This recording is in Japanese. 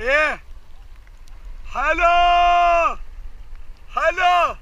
ايه هلا هلا